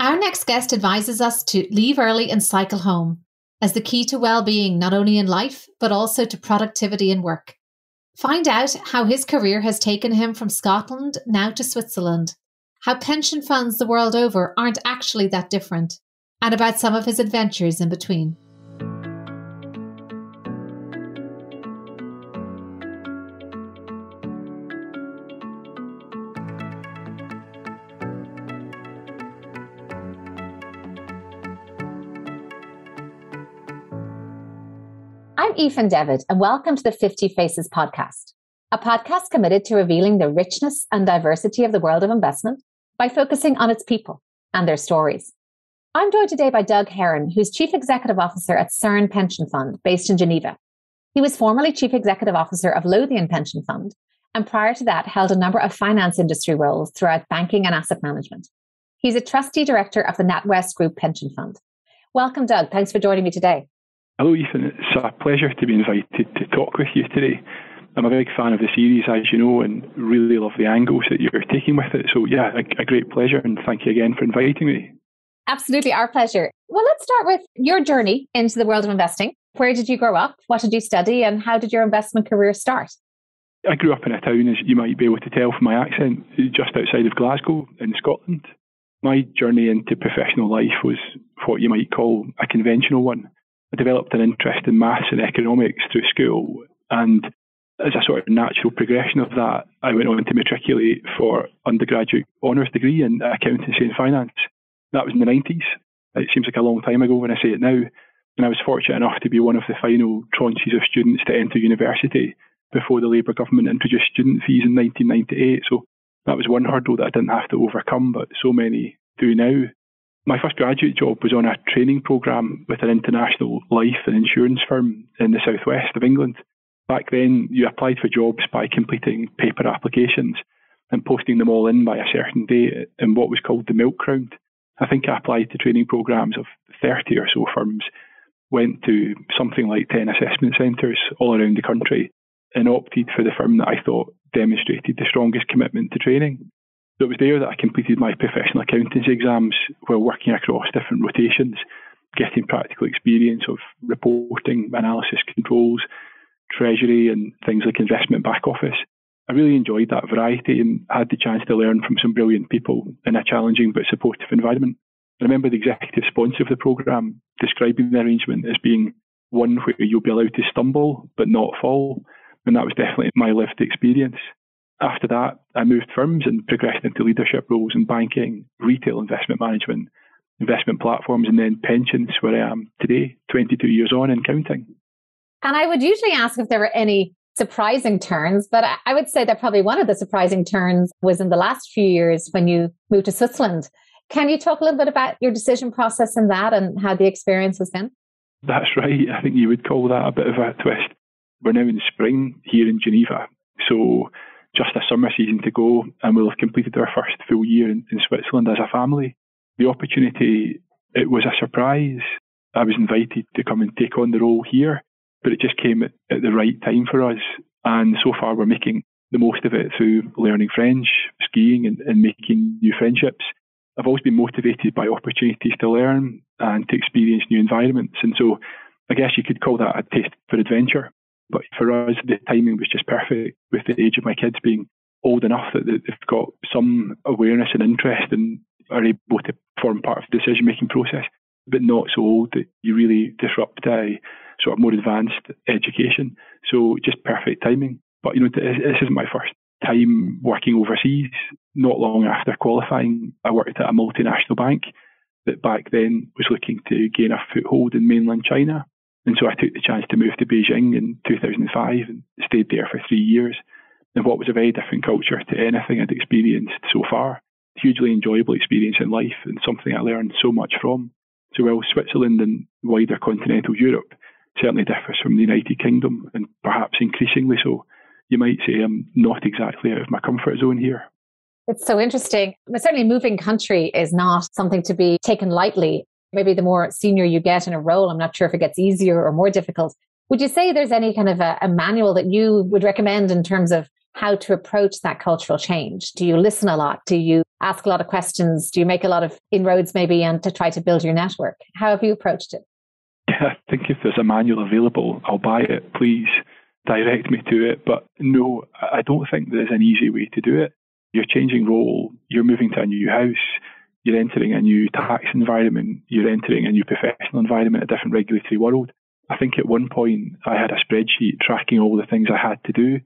Our next guest advises us to leave early and cycle home as the key to well-being not only in life but also to productivity and work. Find out how his career has taken him from Scotland now to Switzerland, how pension funds the world over aren't actually that different, and about some of his adventures in between. Aoifinn Devitt, and welcome to the 50 Faces podcast, a podcast committed to revealing the richness and diversity of the world of investment by focusing on its people and their stories. I'm joined today by Doug Heron, who's Chief Executive Officer at CERN Pension Fund, based in Geneva. He was formerly Chief Executive Officer of Lothian Pension Fund, and prior to that, held a number of finance industry roles throughout banking and asset management. He's a trustee director of the NatWest Group Pension Fund. Welcome, Doug. Thanks for joining me today. Hello, Aoifinn. It's a pleasure to be invited to talk with you today. I'm a big fan of the series, as you know, and really love the angles that you're taking with it. So, yeah, a, a great pleasure, and thank you again for inviting me. Absolutely, our pleasure. Well, let's start with your journey into the world of investing. Where did you grow up? What did you study? And how did your investment career start? I grew up in a town, as you might be able to tell from my accent, just outside of Glasgow in Scotland. My journey into professional life was what you might call a conventional one. I developed an interest in maths and economics through school. And as a sort of natural progression of that, I went on to matriculate for undergraduate honours degree in accountancy and finance. That was in the 90s. It seems like a long time ago when I say it now. And I was fortunate enough to be one of the final tranches of students to enter university before the Labour government introduced student fees in 1998. So that was one hurdle that I didn't have to overcome, but so many do now. My first graduate job was on a training programme with an international life and insurance firm in the southwest of England. Back then, you applied for jobs by completing paper applications and posting them all in by a certain date in what was called the milk round. I think I applied to training programs of 30 or so firms, went to something like 10 assessment centres all around the country, and opted for the firm that I thought demonstrated the strongest commitment to training. So it was there that I completed my professional accountancy exams while working across different rotations, getting practical experience of reporting, analysis controls, treasury, and things like investment back office. I really enjoyed that variety and had the chance to learn from some brilliant people in a challenging but supportive environment. I remember the executive sponsor of the programme describing the arrangement as being one where you'll be allowed to stumble but not fall. And that was definitely my lived experience. After that, I moved firms and progressed into leadership roles in banking, retail investment management, investment platforms, and then pensions, where I am today, 22 years on and counting. And I would usually ask if there were any surprising turns, but I would say that probably one of the surprising turns was in the last few years when you moved to Switzerland. Can you talk a little bit about your decision process in that and how the experience has been? That's right. I think you would call that a bit of a twist. We're now in spring here in Geneva. So just a summer season to go, and we'll have completed our first full year in, in Switzerland as a family. The opportunity, it was a surprise. I was invited to come and take on the role here, but it just came at, at the right time for us. And so far, we're making the most of it through learning French, skiing, and, and making new friendships. I've always been motivated by opportunities to learn and to experience new environments. And so I guess you could call that a taste for adventure. But for us, the timing was just perfect with the age of my kids being old enough that they've got some awareness and interest and are able to form part of the decision making process, but not so old that you really disrupt a sort of more advanced education. So just perfect timing. But you know, this isn't my first time working overseas. Not long after qualifying, I worked at a multinational bank that back then was looking to gain a foothold in mainland China. And so I took the chance to move to Beijing in 2005 and stayed there for three years. And what was a very different culture to anything I'd experienced so far. Hugely enjoyable experience in life and something I learned so much from. So while Switzerland and wider continental Europe certainly differs from the United Kingdom and perhaps increasingly so, you might say I'm not exactly out of my comfort zone here. It's so interesting. Certainly moving country is not something to be taken lightly maybe the more senior you get in a role, I'm not sure if it gets easier or more difficult. Would you say there's any kind of a, a, manual that you would recommend in terms of how to approach that cultural change? Do you listen a lot? Do you ask a lot of questions? Do you make a lot of inroads maybe and to try to build your network? How have you approached it? Yeah, I think if there's a manual available, I'll buy it. Please direct me to it. But no, I don't think there's an easy way to do it. You're changing role, you're moving to a new house, you're entering a new tax environment, you're entering a new professional environment, a different regulatory world. I think at one point I had a spreadsheet tracking all the things I had to do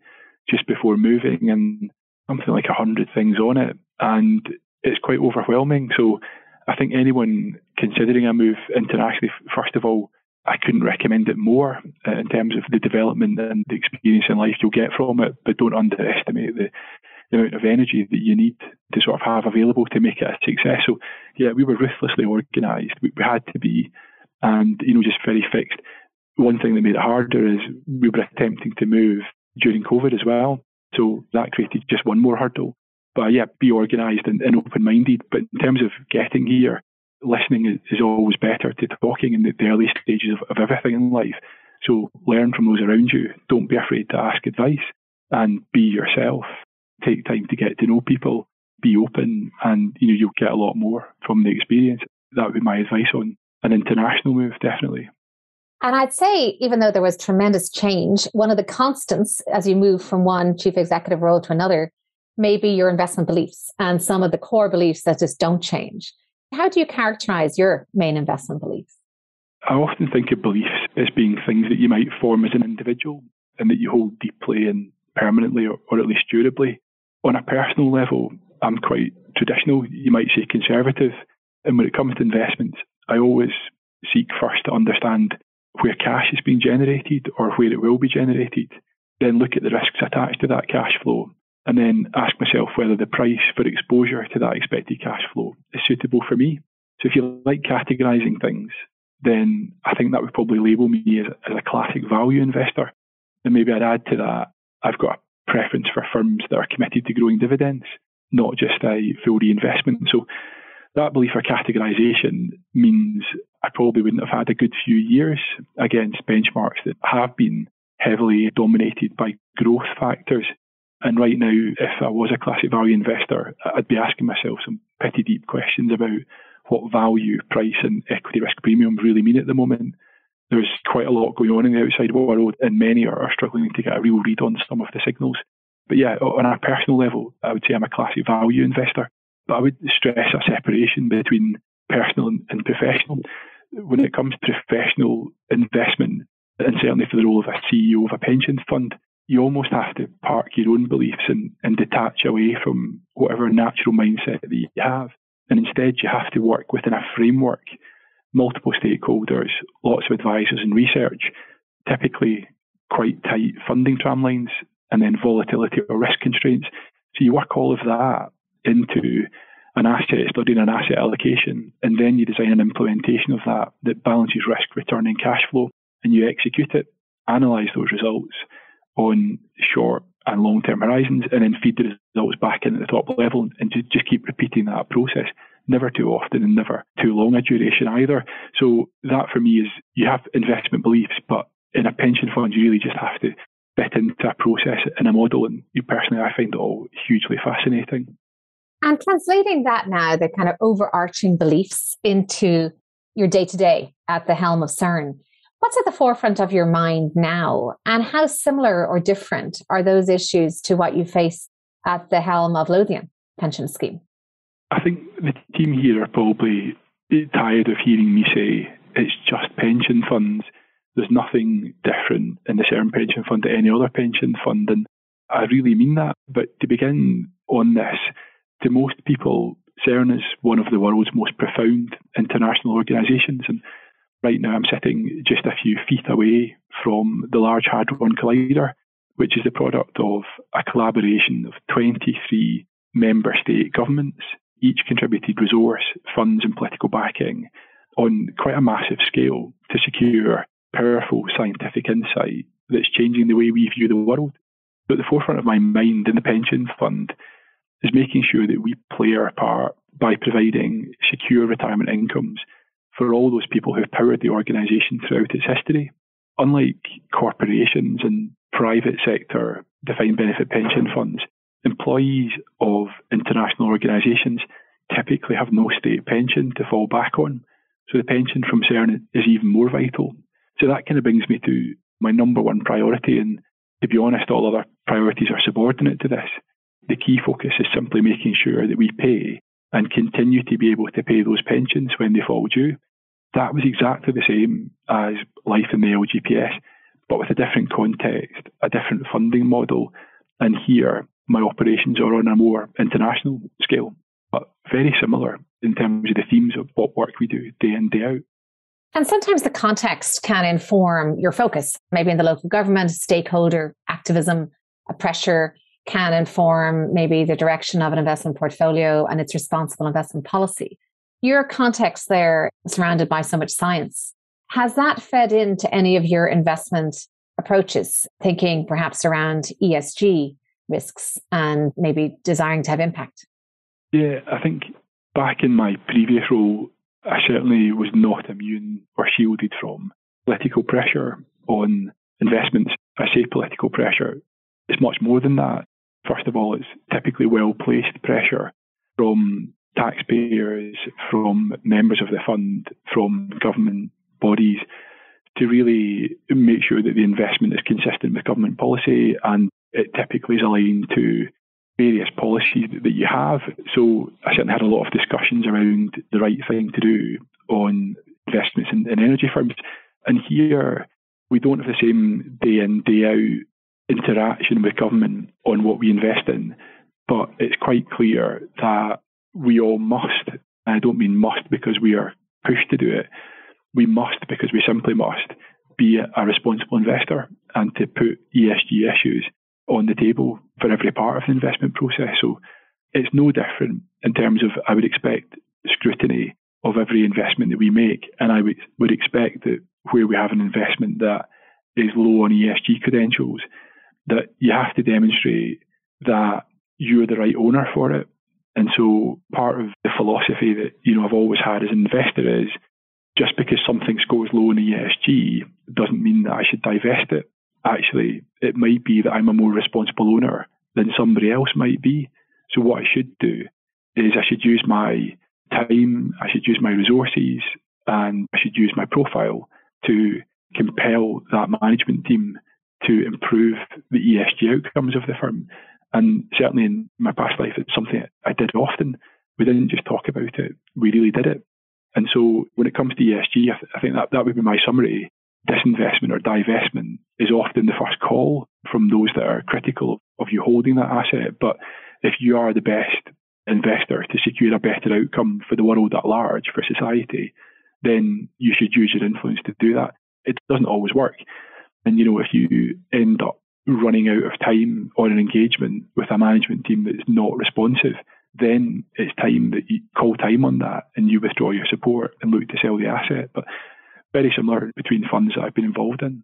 just before moving and something like a hundred things on it. And it's quite overwhelming. So I think anyone considering a move internationally, first of all, I couldn't recommend it more uh, in terms of the development and the experience in life you'll get from it, but don't underestimate the, the amount of energy that you need to sort of have available to make it a success. So, yeah, we were ruthlessly organised. We, we had to be, and, you know, just very fixed. One thing that made it harder is we were attempting to move during COVID as well. So that created just one more hurdle. But yeah, be organised and, and open minded. But in terms of getting here, listening is, is always better to talking in the, the early stages of, of everything in life. So learn from those around you. Don't be afraid to ask advice and be yourself. Take time to get to know people. Be open, and you know you'll get a lot more from the experience. That would be my advice on an international move, definitely. And I'd say, even though there was tremendous change, one of the constants as you move from one chief executive role to another may be your investment beliefs and some of the core beliefs that just don't change. How do you characterize your main investment beliefs? I often think of beliefs as being things that you might form as an individual and that you hold deeply and permanently or, or at least durably. On a personal level, I'm quite traditional, you might say conservative. And when it comes to investments, I always seek first to understand where cash is being generated or where it will be generated, then look at the risks attached to that cash flow, and then ask myself whether the price for exposure to that expected cash flow is suitable for me. So if you like categorizing things, then I think that would probably label me as, a classic value investor. And maybe I'd add to that, I've got preference for firms that are committed to growing dividends, not just a full reinvestment. So that belief or categorization means I probably wouldn't have had a good few years against benchmarks that have been heavily dominated by growth factors. And right now, if I was a classic value investor, I'd be asking myself some pretty deep questions about what value, price, and equity risk premiums really mean at the moment. There's quite a lot going on in the outside world, and many are struggling to get a real read on some of the signals. But yeah, on a personal level, I would say I'm a classic value investor. But I would stress a separation between personal and professional. When it comes to professional investment, and certainly for the role of a CEO of a pension fund, you almost have to park your own beliefs and, and detach away from whatever natural mindset that you have. And instead, you have to work within a framework, multiple stakeholders, lots of advisors and research, typically quite tight funding tramlines, and then volatility or risk constraints. So you work all of that into an asset study and an asset allocation, and then you design an implementation of that that balances risk, return, and cash flow, and you execute it, analyze those results on short and long term horizons, and then feed the results back in at the top level, and just keep repeating that process. Never too often and never too long a duration either. So that for me is you have investment beliefs, but in a pension fund, you really just have to fit into a process and a model. And you personally, I find it all hugely fascinating. And translating that now, the kind of overarching beliefs into your day to day at the helm of CERN, what's at the forefront of your mind now? And how similar or different are those issues to what you face at the helm of Lothian Pension Scheme? I think the team here are probably tired of hearing me say it's just pension funds. There's nothing different in the CERN pension fund to any other pension fund. And I really mean that. But to begin on this, to most people, CERN is one of the world's most profound international organisations. And right now I'm sitting just a few feet away from the Large Hadron Collider, which is the product of a collaboration of 23 member state governments, each contributed resource, funds, and political backing on quite a massive scale to secure powerful scientific insight that's changing the way we view the world. But at the forefront of my mind in the pension fund is making sure that we play our part by providing secure retirement incomes for all those people who have powered the organisation throughout its history. Unlike corporations and private sector defined benefit pension funds, employees of international organisations typically have no state pension to fall back on. So the pension from CERN is even more vital. So that kind of brings me to my number one priority. And to be honest, all other priorities are subordinate to this. The key focus is simply making sure that we pay and continue to be able to pay those pensions when they fall due. That was exactly the same as life in the LGPS, but with a different context, a different funding model. And here, my operations are on a more international scale, but very similar in terms of the themes of what work we do day in, day out. And sometimes the context can inform your focus. Maybe in the local government, stakeholder activism, a pressure can inform maybe the direction of an investment portfolio and its responsible investment policy. Your context there, surrounded by so much science, has that fed into any of your investment approaches, thinking perhaps around ESG risks and maybe desiring to have impact? Yeah, I think back in my previous role, I certainly was not immune or shielded from political pressure on investments. I say political pressure, it's much more than that. First of all, it's typically well placed pressure from taxpayers, from members of the fund, from government bodies to really make sure that the investment is consistent with government policy and it typically is aligned to various policies that you have. So I certainly had a lot of discussions around the right thing to do on investments in, in energy firms. And here we don't have the same day in, day out interaction with government on what we invest in. But it's quite clear that we all must, I don't mean must because we are pushed to do it, we must because we simply must be a responsible investor and to put ESG issues on the table for every part of the investment process. So it's no different in terms of I would expect scrutiny of every investment that we make, and I would, would expect that where we have an investment that is low on ESG credentials, that you have to demonstrate that you're the right owner for it. And so part of the philosophy that, you know, I've always had as an investor is just because something scores low in ESG doesn't mean that I should divest it. Actually, it might be that I'm a more responsible owner than somebody else might be. So what I should do is I should use my time, I should use my resources, and I should use my profile to compel that management team to improve the ESG outcomes of the firm. And certainly in my past life, it's something I did often. We didn't just talk about it, we really did it. And so when it comes to ESG, I, th- I think that, that would be my summary. Disinvestment or divestment is often the first call from those that are critical of you holding that asset. But if you are the best investor to secure a better outcome for the world at large, for society, then you should use your influence to do that. It doesn't always work. And, you know, if you end up running out of time on an engagement with a management team that is not responsive, then it's time that you call time on that and you withdraw your support and look to sell the asset. But very similar between funds that I've been involved in.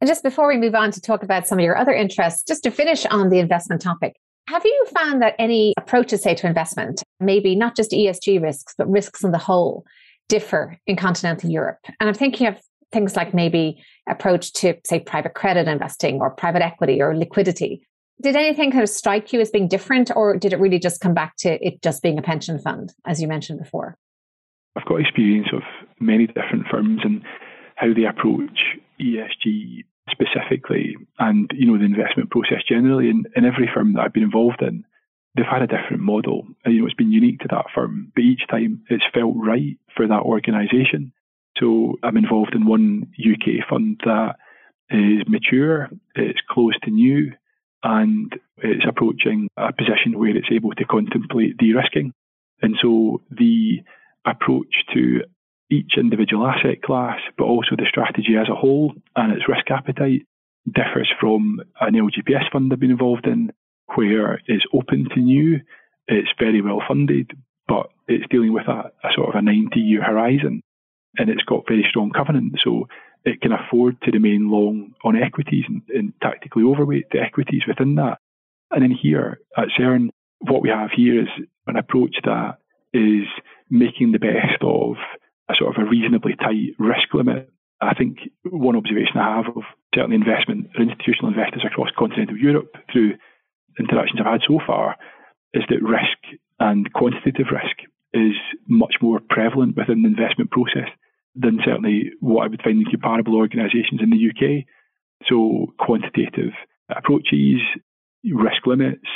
And just before we move on to talk about some of your other interests, just to finish on the investment topic, have you found that any approaches, say, to investment, maybe not just ESG risks, but risks in the whole, differ in continental Europe? And I'm thinking of things like maybe approach to, say, private credit investing or private equity or liquidity. Did anything kind of strike you as being different, or did it really just come back to it just being a pension fund, as you mentioned before? I've got experience of many different firms and how they approach ESG specifically and you know the investment process generally. In, in every firm that I've been involved in they've had a different model. And you know it's been unique to that firm but each time it's felt right for that organization. So I'm involved in one UK fund that is mature, it's close to new, and it's approaching a position where it's able to contemplate de risking. And so the approach to each individual asset class, but also the strategy as a whole and its risk appetite differs from an LGPS fund I've been involved in, where it's open to new, it's very well funded, but it's dealing with a, a sort of a 90 year horizon and it's got very strong covenants, so it can afford to remain long on equities and, and tactically overweight the equities within that. And then here at CERN, what we have here is an approach that is making the best of a sort of a reasonably tight risk limit. I think one observation I have of certainly investment or institutional investors across continental Europe through interactions I've had so far is that risk and quantitative risk is much more prevalent within the investment process than certainly what I would find in comparable organisations in the UK. So quantitative approaches, risk limits,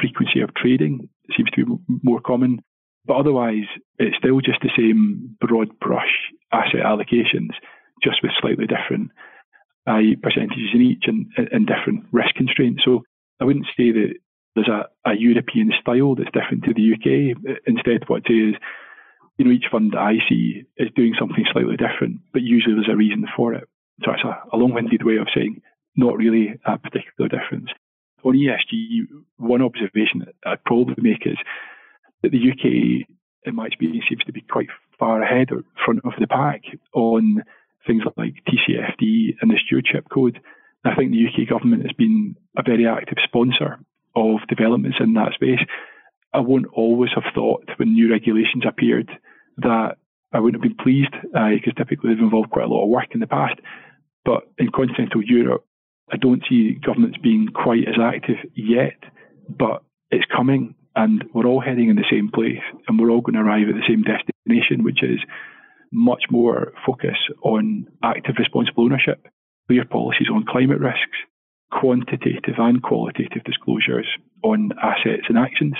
frequency of trading seems to be more common. But otherwise, it's still just the same broad brush asset allocations, just with slightly different uh, percentages in each and, and different risk constraints. So I wouldn't say that there's a, a European style that's different to the UK. Instead, what I'd say is, you know, each fund that I see is doing something slightly different, but usually there's a reason for it. So it's a, a long-winded way of saying not really a particular difference. On ESG, one observation I'd probably make is that the UK, in my experience, seems to be quite far ahead or front of the pack on things like TCFD and the Stewardship Code. I think the UK government has been a very active sponsor of developments in that space. I won't always have thought when new regulations appeared that I wouldn't have been pleased because uh, typically they've involved quite a lot of work in the past. But in continental Europe, I don't see governments being quite as active yet, but it's coming and we're all heading in the same place and we're all going to arrive at the same destination, which is much more focus on active responsible ownership, clear policies on climate risks, quantitative and qualitative disclosures on assets and actions.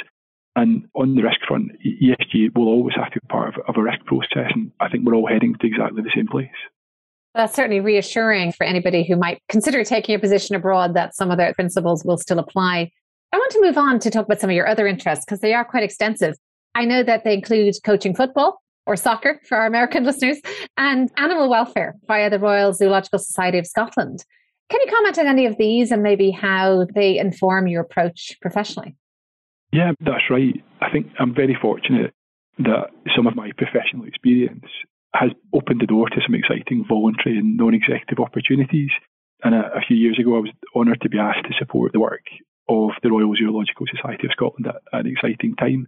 And on the risk front, ESG will always have to be part of, of a risk process. And I think we're all heading to exactly the same place. That's certainly reassuring for anybody who might consider taking a position abroad that some of their principles will still apply. I want to move on to talk about some of your other interests because they are quite extensive. I know that they include coaching football or soccer for our American listeners and animal welfare via the Royal Zoological Society of Scotland. Can you comment on any of these and maybe how they inform your approach professionally? Yeah, that's right. I think I'm very fortunate that some of my professional experience has opened the door to some exciting voluntary and non executive opportunities. And a, a, few years ago, I was honoured to be asked to support the work of the Royal Zoological Society of Scotland at, an exciting time.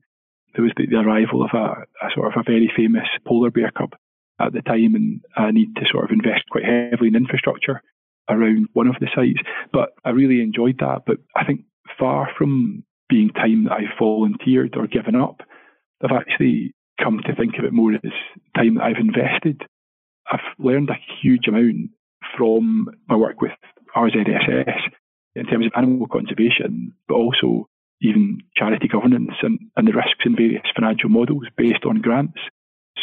There was the, the arrival of a, a, sort of a very famous polar bear cub at the time, and I need to sort of invest quite heavily in infrastructure around one of the sites. But I really enjoyed that. But I think far from being time that I've volunteered or given up, I've actually come to think of it more as time that I've invested. I've learned a huge amount from my work with RZSS in terms of animal conservation, but also even charity governance and, and the risks in various financial models based on grants.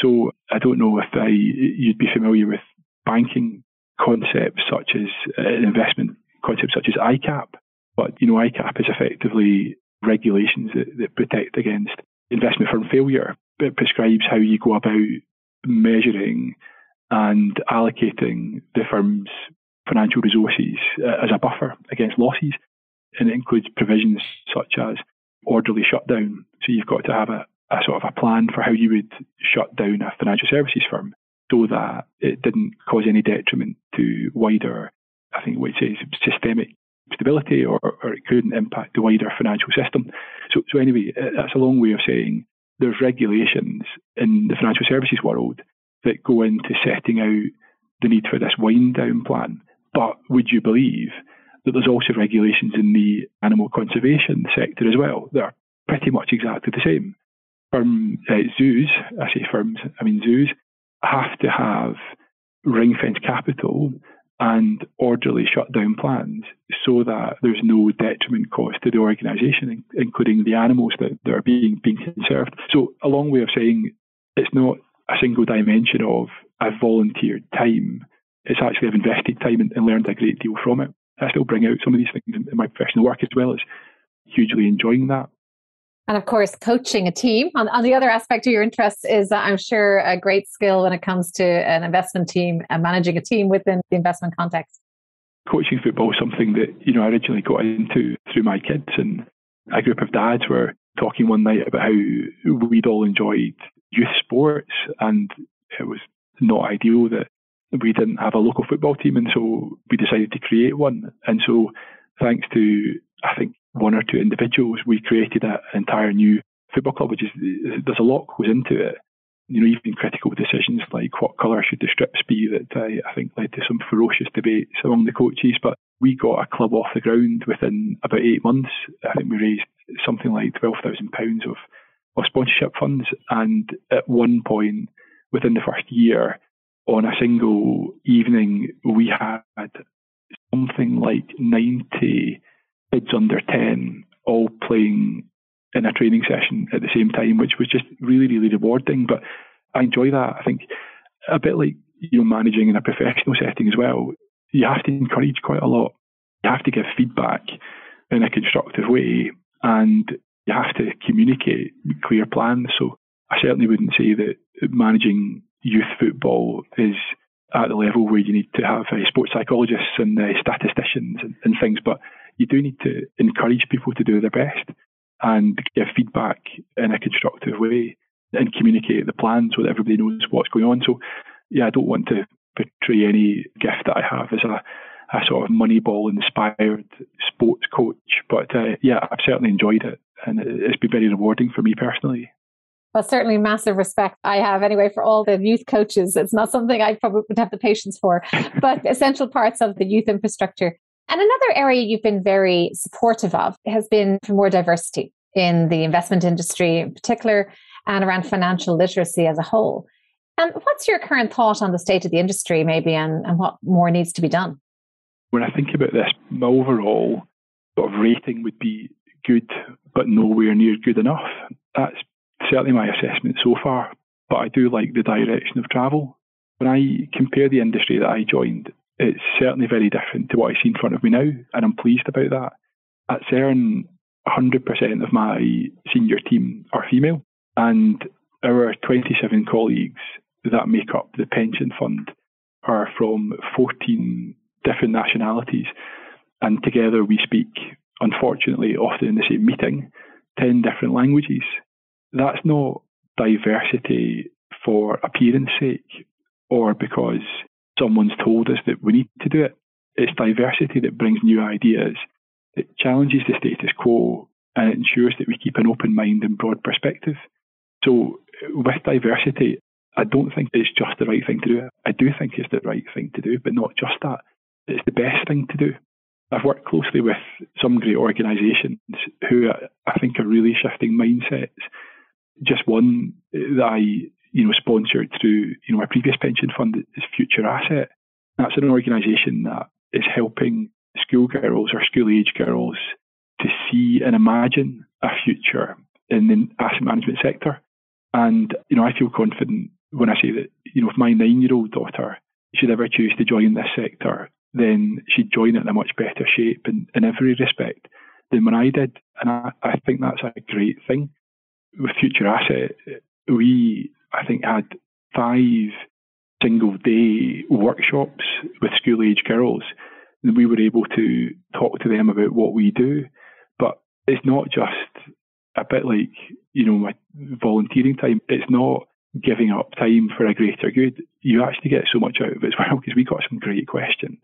So I don't know if I, you'd be familiar with banking concepts such as uh, investment concepts such as ICAP, but you know ICAP is effectively regulations that, that protect against investment firm failure. It prescribes how you go about measuring and allocating the firm's financial resources as a buffer against losses. And it includes provisions such as orderly shutdown. So you've got to have a, a sort of a plan for how you would shut down a financial services firm so that it didn't cause any detriment to wider, I think it says, systemic stability or, or it couldn't impact the wider financial system. So, so anyway, uh, that's a long way of saying there's regulations in the financial services world that go into setting out the need for this wind down plan. But would you believe that there's also regulations in the animal conservation sector as well that are pretty much exactly the same? Firm uh, zoos, I say firms, I mean zoos, have to have ring fence capital and orderly shutdown plans so that there's no detriment cost to the organisation, including the animals that, that are being, being conserved. So, a long way of saying it's not a single dimension of I've volunteered time, it's actually I've invested time and, and learned a great deal from it. I still bring out some of these things in, in my professional work as well It's hugely enjoying that. And of course, coaching a team. On, on the other aspect of your interests is, uh, I'm sure, a great skill when it comes to an investment team and managing a team within the investment context. Coaching football is something that you know I originally got into through my kids, and a group of dads were talking one night about how we'd all enjoyed youth sports, and it was not ideal that we didn't have a local football team, and so we decided to create one. And so, thanks to I think one or two individuals, we created an entire new football club, which is there's a lot goes into it. you know, even critical decisions like what colour should the strips be that uh, I think led to some ferocious debates among the coaches. But we got a club off the ground within about eight months. I think we raised something like £12,000 of, of sponsorship funds. And at one point within the first year, on a single evening, we had something like 90 kids under 10 all playing in a training session at the same time, which was just really, really rewarding. But I enjoy that. I think a bit like you know managing in a professional setting as well. You have to encourage quite a lot. You have to give feedback in a constructive way, and you have to communicate clear plans. So I certainly wouldn't say that managing youth football is at the level where you need to have uh, sports psychologists and uh, statisticians and, and, things, but you do need to encourage people to do their best and give feedback in a constructive way and communicate the plans so that everybody knows what's going on. So, yeah, I don't want to portray any gift that I have as a, a sort of moneyball inspired sports coach, but uh, yeah, I've certainly enjoyed it and it's been very rewarding for me personally. Well, certainly massive respect I have anyway for all the youth coaches. It's not something I probably would have the patience for, but essential parts of the youth infrastructure. And another area you've been very supportive of has been for more diversity in the investment industry in particular and around financial literacy as a whole. And what's your current thought on the state of the industry, maybe, and, and what more needs to be done? When I think about this, my overall sort of rating would be good, but nowhere near good enough. That's certainly my assessment so far, but I do like the direction of travel. When I compare the industry that I joined, it's certainly very different to what I see in front of me now, and I'm pleased about that. At CERN, 100% of my senior team are female, and our 27 colleagues that make up the pension fund are from 14 different nationalities, and together we speak, unfortunately, often in the same meeting, 10 different languages that's not diversity for appearance sake or because someone's told us that we need to do it. It's diversity that brings new ideas. It challenges the status quo and it ensures that we keep an open mind and broad perspective. So, with diversity, I don't think it's just the right thing to do. I do think it's the right thing to do, but not just that. It's the best thing to do. I've worked closely with some great organisations who I think are really shifting mindsets just one that I, you know, sponsored through, you know, my previous pension fund is Future Asset. That's an organisation that is helping schoolgirls or school age girls to see and imagine a future in the asset management sector. And, you know, I feel confident when I say that, you know, if my nine year old daughter should ever choose to join this sector, then she'd join it in a much better shape in, in every respect than when I did. And I, I think that's a great thing with Future Asset, we, I think, had five single day workshops with school age girls. And we were able to talk to them about what we do. But it's not just a bit like, you know, my volunteering time. It's not giving up time for a greater good. You actually get so much out of it as well because we got some great questions.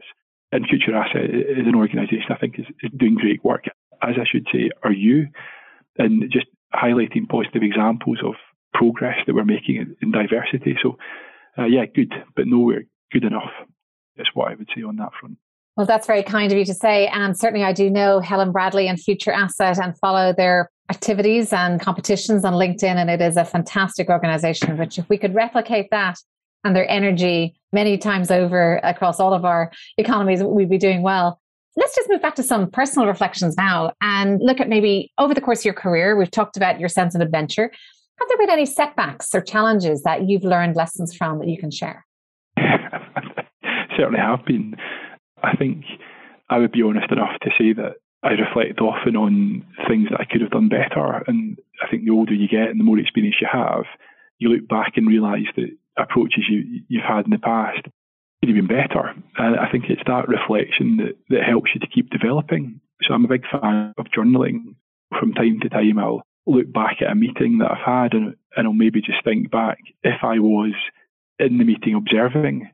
And Future Asset is an organisation I think is, is doing great work, as I should say, are you. And just highlighting positive examples of progress that we're making in, in diversity. So, uh, yeah, good, but nowhere good enough. Is what I would say on that front. Well, that's very kind of you to say. And certainly, I do know Helen Bradley and Future Asset and follow their activities and competitions on LinkedIn. And it is a fantastic organization, which, if we could replicate that and their energy many times over across all of our economies, we'd be doing well. Let's just move back to some personal reflections now and look at maybe over the course of your career. We've talked about your sense of adventure. Have there been any setbacks or challenges that you've learned lessons from that you can share? Certainly have been. I think I would be honest enough to say that I reflect often on things that I could have done better. And I think the older you get and the more experience you have, you look back and realise that approaches you, you've had in the past could have been better. And I think it's that reflection that, that helps you to keep developing. So I'm a big fan of journaling. From time to time, I'll look back at a meeting that I've had and, and I'll maybe just think back if I was in the meeting observing,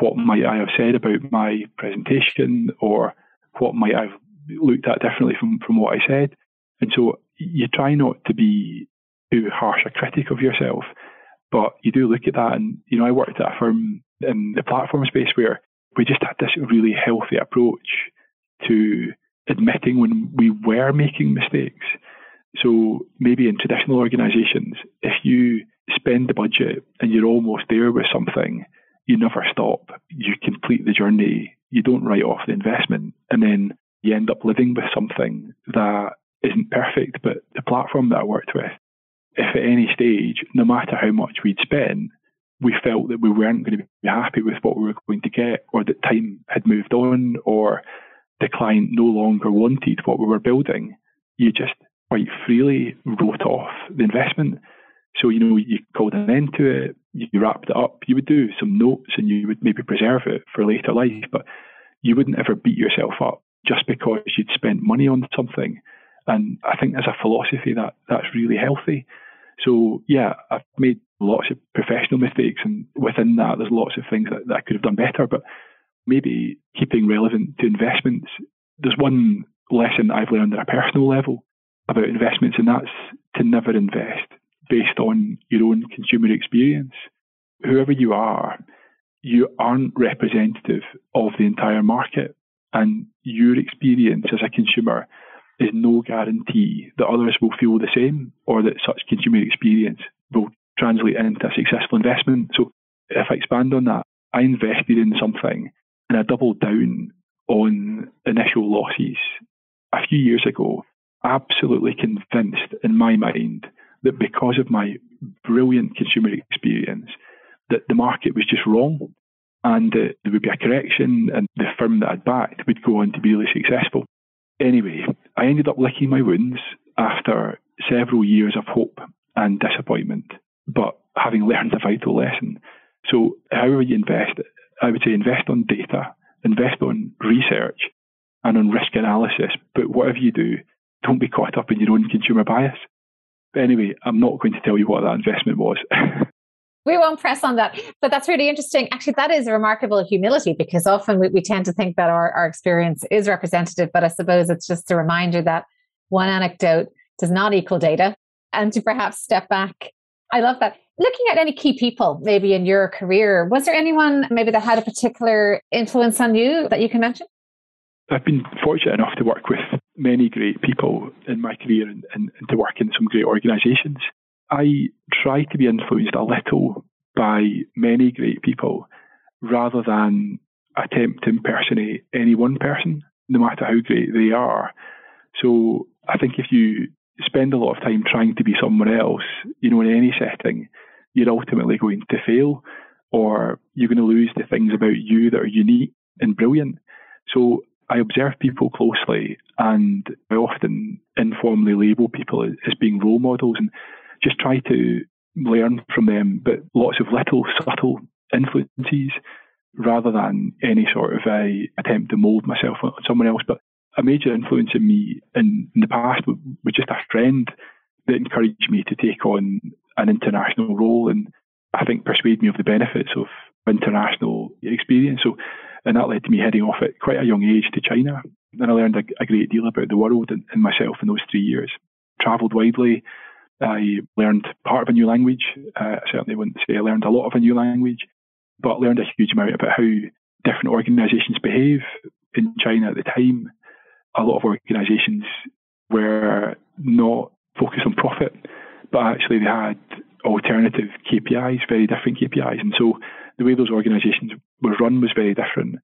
what might I have said about my presentation or what might I have looked at differently from, from what I said. And so you try not to be too harsh a critic of yourself, But you do look at that, and you know, I worked at a firm in the platform space where we just had this really healthy approach to admitting when we were making mistakes. So maybe in traditional organizations, if you spend the budget and you're almost there with something, you never stop. You complete the journey. You don't write off the investment. And then you end up living with something that isn't perfect. But the platform that I worked with, if at any stage, no matter how much we'd spent, we felt that we weren't going to be happy with what we were going to get, or that time had moved on, or the client no longer wanted what we were building, you just quite freely wrote off the investment. So, you know, you called an end to it, you wrapped it up, you would do some notes and you would maybe preserve it for later life, but you wouldn't ever beat yourself up just because you'd spent money on something. And I think as a philosophy that that's really healthy. So yeah, I've made lots of professional mistakes and within that there's lots of things that, that I could have done better, but maybe keeping relevant to investments. There's one lesson I've learned at a personal level about investments, and that's to never invest based on your own consumer experience. Whoever you are, you aren't representative of the entire market, and your experience as a consumer is no guarantee that others will feel the same or that such consumer experience will translate into a successful investment. So, if I expand on that, I invested in something and I doubled down on initial losses a few years ago, absolutely convinced in my mind that because of my brilliant consumer experience, that the market was just wrong and there would be a correction and the firm that I'd backed would go on to be really successful. Anyway, I ended up licking my wounds after several years of hope and disappointment, but having learned a vital lesson. So, however you invest, I would say invest on data, invest on research, and on risk analysis. But whatever you do, don't be caught up in your own consumer bias. But anyway, I'm not going to tell you what that investment was. we won't press on that. But that's really interesting. Actually, that is a remarkable humility because often we, we tend to think that our, our experience is representative, but I suppose it's just a reminder that one anecdote does not equal data and to perhaps step back. I love that looking at any key people maybe in your career, was there anyone maybe that had a particular influence on you that you can mention? I've been fortunate enough to work with many great people in my career and, and, and to work in some great organisations. I try to be influenced a little by many great people rather than attempt to impersonate any one person, no matter how great they are. So I think if you spend a lot of time trying to be someone else, you know, in any setting, you're ultimately going to fail or you're going to lose the things about you that are unique and brilliant. So I observe people closely and I often informally label people as being role models and just try to learn from them, but lots of little subtle influences rather than any sort of attempt to mold myself on someone else. But a major influence in me in, in the past was just a friend that encouraged me to take on an international role and I think persuaded me of the benefits of international experience. So, and that led to me heading off at quite a young age to China. And I learned a, a great deal about the world and, and myself in those three years. Travelled widely. I learned part of a new language. Uh, I certainly wouldn't say I learned a lot of a new language, but learned a huge amount about how different organisations behave in China at the time. A lot of organisations were not focused on profit but actually they had alternative KPIs, very different KPIs. And so the way those organisations were run was very different.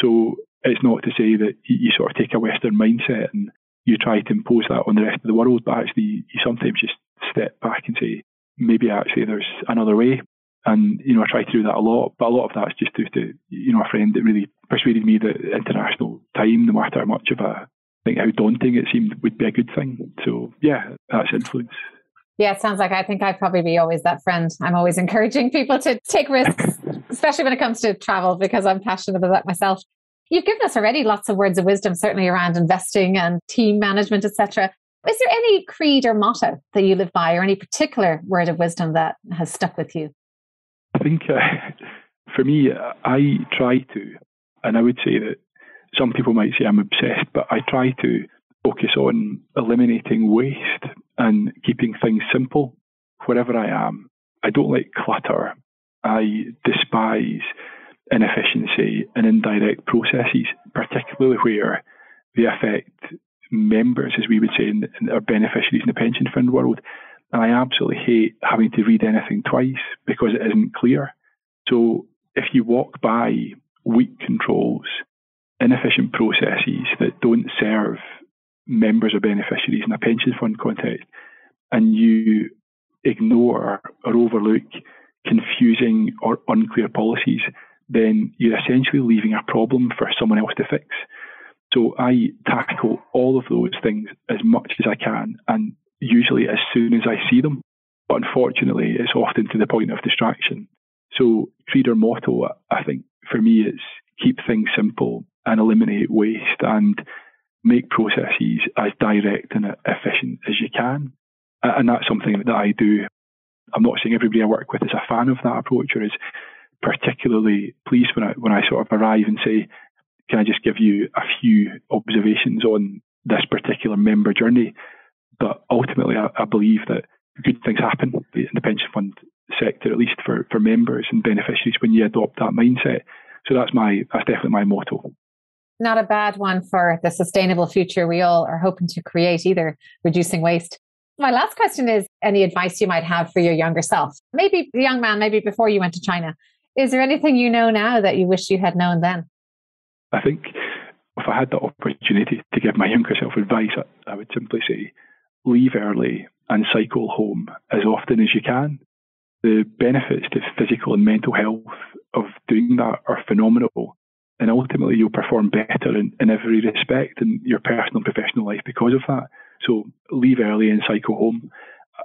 So it's not to say that you sort of take a Western mindset and you try to impose that on the rest of the world, but actually you sometimes just step back and say, maybe actually there's another way. And, you know, I try to do that a lot, but a lot of that's just due to, you know, a friend that really persuaded me that international time, no matter how much of a, How daunting it seemed, would be a good thing. So, yeah, that's influence. Yeah, it sounds like I think I'd probably be always that friend. I'm always encouraging people to take risks, especially when it comes to travel, because I'm passionate about that myself. You've given us already lots of words of wisdom, certainly around investing and team management, etc. Is there any creed or motto that you live by, or any particular word of wisdom that has stuck with you? I think uh, for me, I try to, and I would say that some people might say I'm obsessed, but I try to focus on eliminating waste and keeping things simple wherever I am. I don't like clutter. I despise inefficiency and indirect processes, particularly where they affect members, as we would say, in, in our beneficiaries in the pension fund world. And I absolutely hate having to read anything twice because it isn't clear. So if you walk by weak controls, inefficient processes that don't serve members or beneficiaries in a pension fund context, and you ignore or overlook confusing or unclear policies, then you're essentially leaving a problem for someone else to fix. So I tackle all of those things as much as I can, and usually as soon as I see them. But unfortunately, it's often to the point of distraction. So, creed or motto, I think for me, it's keep things simple and eliminate waste and make processes as direct and efficient as you can. And that's something that I do. I'm not saying everybody I work with is a fan of that approach or is particularly pleased when I when I sort of arrive and say, "Can I just give you a few observations on this particular member journey?" But ultimately, I, I believe that good things happen in the pension fund sector, at least for, for members and beneficiaries, when you adopt that mindset. So that's my that's definitely my motto. Not a bad one for the sustainable future we all are hoping to create, either reducing waste. My last question is any advice you might have for your younger self? Maybe the young man, maybe before you went to China. Is there anything you know now that you wish you had known then? I think if I had the opportunity to give my younger self advice, I, I would simply say leave early and cycle home as often as you can. The benefits to physical and mental health of doing that are phenomenal. And ultimately, you'll perform better in, in every respect in your personal and professional life because of that. So leave early and cycle home.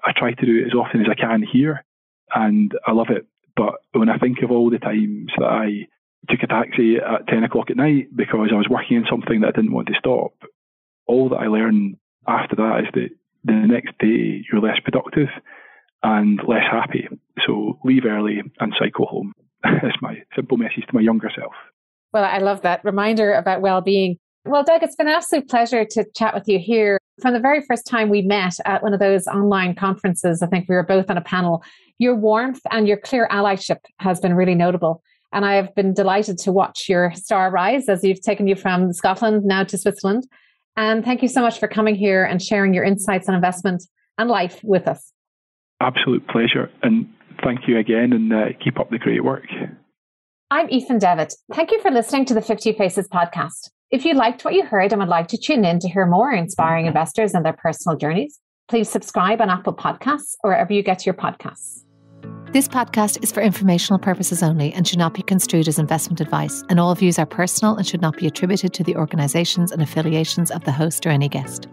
I try to do it as often as I can here, and I love it. But when I think of all the times that I took a taxi at 10 o'clock at night because I was working on something that I didn't want to stop, all that I learned after that is that the next day you're less productive and less happy. So leave early and cycle home. That's my simple message to my younger self. Well, I love that reminder about well-being. Well, Doug, it's been an absolute pleasure to chat with you here. From the very first time we met at one of those online conferences, I think we were both on a panel, your warmth and your clear allyship has been really notable. And I have been delighted to watch your star rise as you've taken you from Scotland now to Switzerland. And thank you so much for coming here and sharing your insights on investment and life with us. Absolute pleasure. And thank you again and uh, keep up the great work. I'm Aoifinn Devitt. Thank you for listening to the 50 Faces podcast. If you liked what you heard and would like to tune in to hear more inspiring investors and their personal journeys, please subscribe on Apple Podcasts or wherever you get your podcasts. This podcast is for informational purposes only and should not be construed as investment advice, and all views are personal and should not be attributed to the organisations and affiliations of the host or any guest.